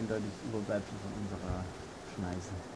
eindeutig Überbleibsel von unserer Schneise.